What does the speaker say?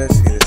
bless you.